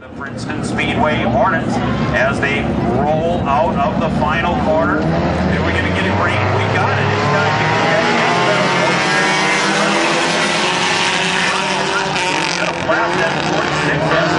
The Princeton Speedway Hornets as they roll out of the final quarter. Are we going to get a break? We got it. It's time to get it. Got a blast at 46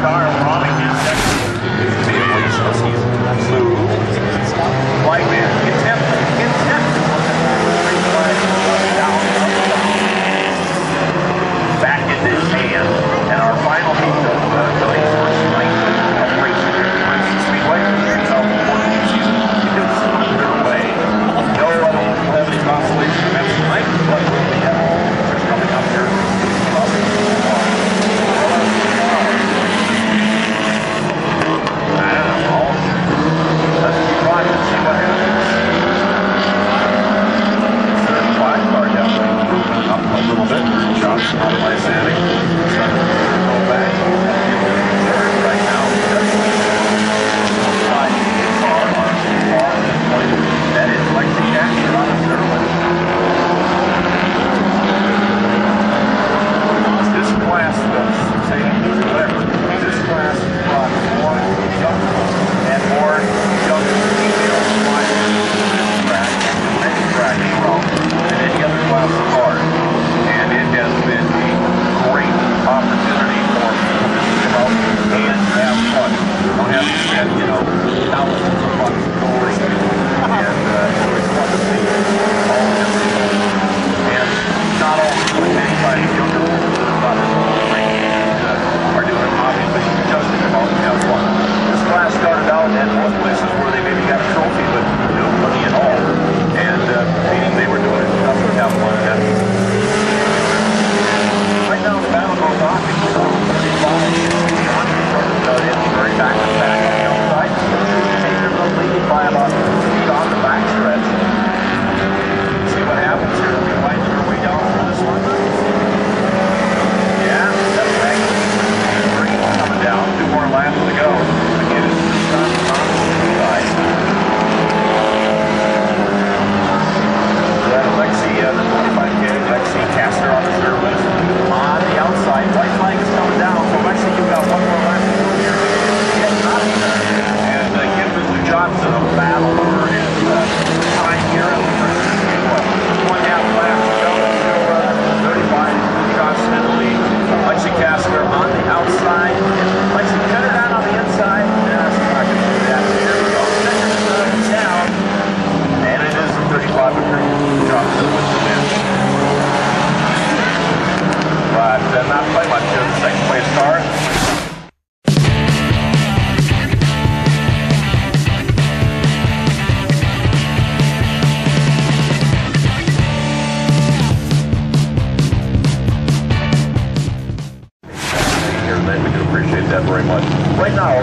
star. you know, thousands of bucks it all. And not this uh, are doing obviously just F1. This class started out at one places where they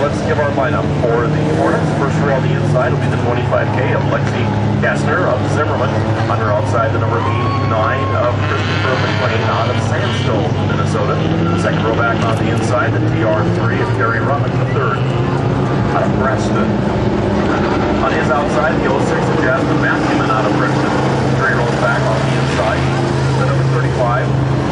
let's give our lineup for the Hornets. First rail on the inside will be the 25K of Lexi Kastner of Zimmerman. On her outside, the number 89 of Christopher McLean out of Sandstone, Minnesota. Second row back on the inside, the TR3 of Gary Robin, the third out of Preston. On his outside, the 06 of Jasmine Mascuman out of Preston. Three rows back on the inside, the number 35.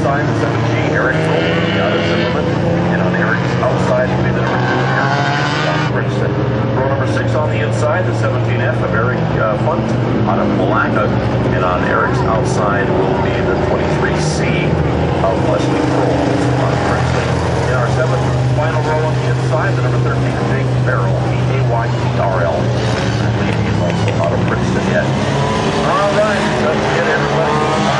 Inside the 7G, Eric Goldman, out of Zimmerman, and on Eric's outside will be the number 2, Eric Richardson. Row number 6 on the inside, the 17F of Eric uh, Funt, out of Milaca, and on Eric's outside will be the 23C of Leslie Kroll, on Princeton. In our seventh final row on the inside, the number 13, Jake Farrell, B-A-Y-T-R-L. I believe he's also out of Princeton yet. All right, let's get everybody.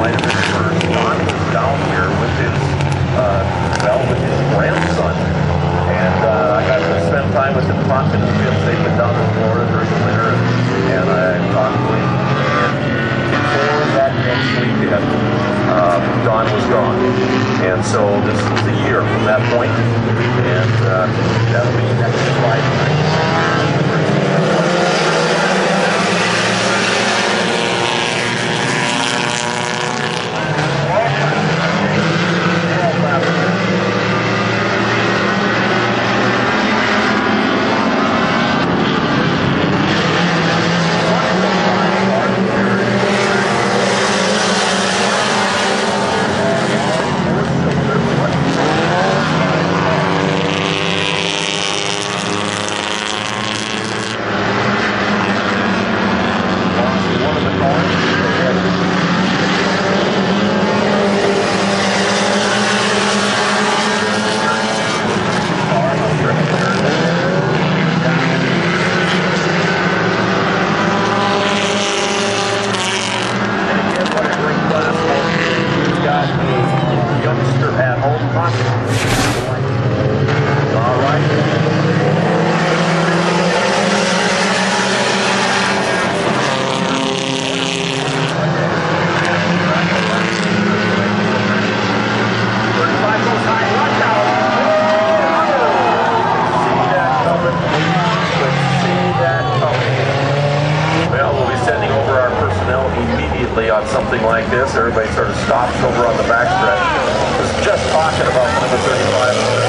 might have been occurred on pocket about number 35.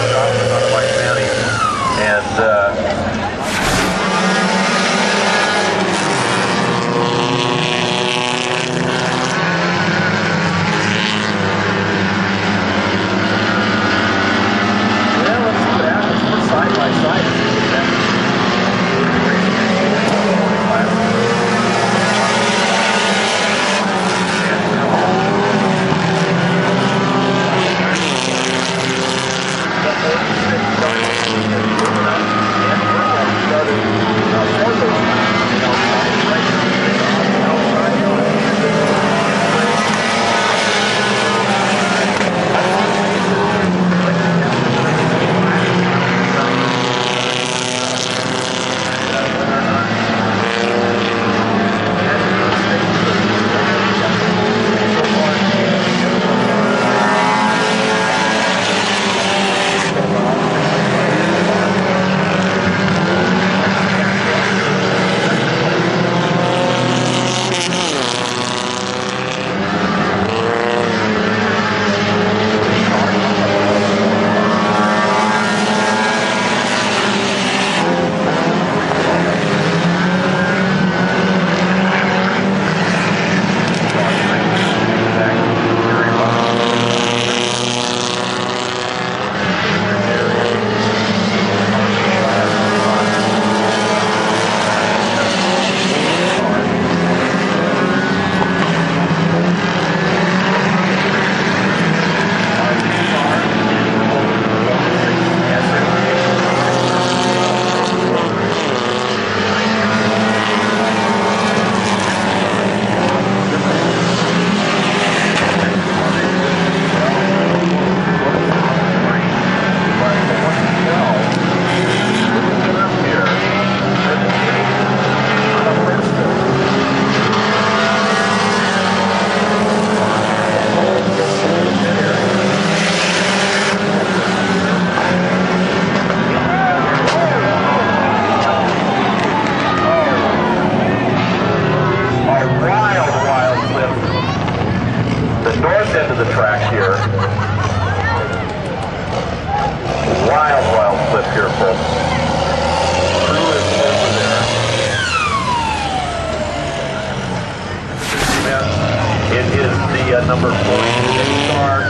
Is the uh, number 46 car.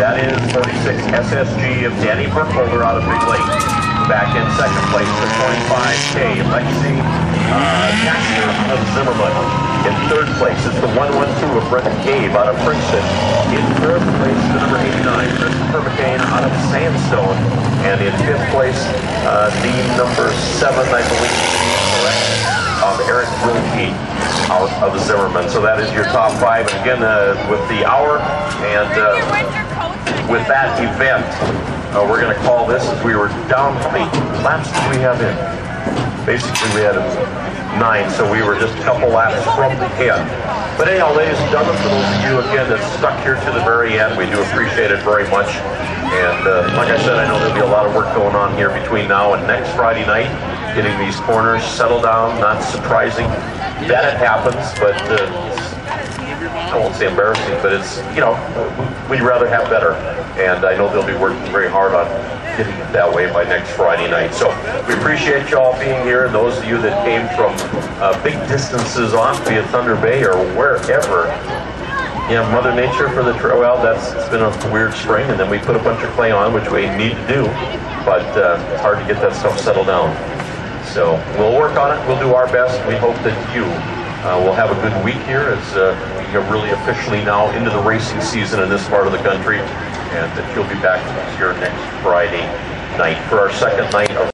That is 46 SSG of Danny Burkholder out of Big Lake. Back in second place, the 25K Lexi uh, of Zimmerman. In third place is the 112 of Brendan Gabe out of Princeton. In fourth place, the number 89, Christopher McCain out of Sandstone. And in fifth place, uh, the number seven, I believe, correct, of Eric Wilkie out of the Zimmerman. So that is your top five. And again, uh, with the hour and uh, with that event, uh, we're going to call this as we were down. How many laps did we have in? Basically, we had nine, so we were just a couple laps from the end. But anyhow, ladies and gentlemen, for those of you again that stuck here to the very end, we do appreciate it very much. And uh, like I said, I know there'll be a lot of work going on here between now and next Friday night, getting these corners settled down. Not surprising that it happens, but uh, I won't say embarrassing, but it's, you know, we'd rather have better. And I know they'll be working very hard on getting it that way by next Friday night. So we appreciate you all being here and those of you that came from uh, big distances off via Thunder Bay or wherever. Yeah, Mother Nature for the trail. Well, that's it's been a weird spring, and then we put a bunch of clay on, which we need to do, but uh, it's hard to get that stuff settled down. So we'll work on it. We'll do our best. We hope that you uh, will have a good week here as uh, we are really officially now into the racing season in this part of the country, and that you'll be back here next Friday night for our second night of